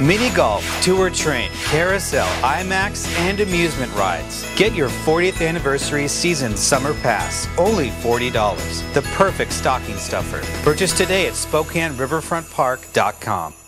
Mini golf, tour train, carousel, IMAX, and amusement rides. Get your 40th anniversary season summer pass, only $40. The perfect stocking stuffer. Purchase today at SpokaneRiverfrontPark.com.